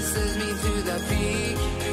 kisses me through the peak.